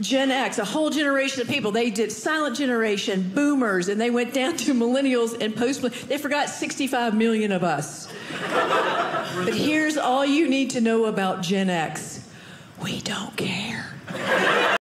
Gen X, a whole generation of people. They did silent generation, boomers, and they went down to millennials and post. They forgot 65 million of us. but here's all you need to know about Gen X we don't care.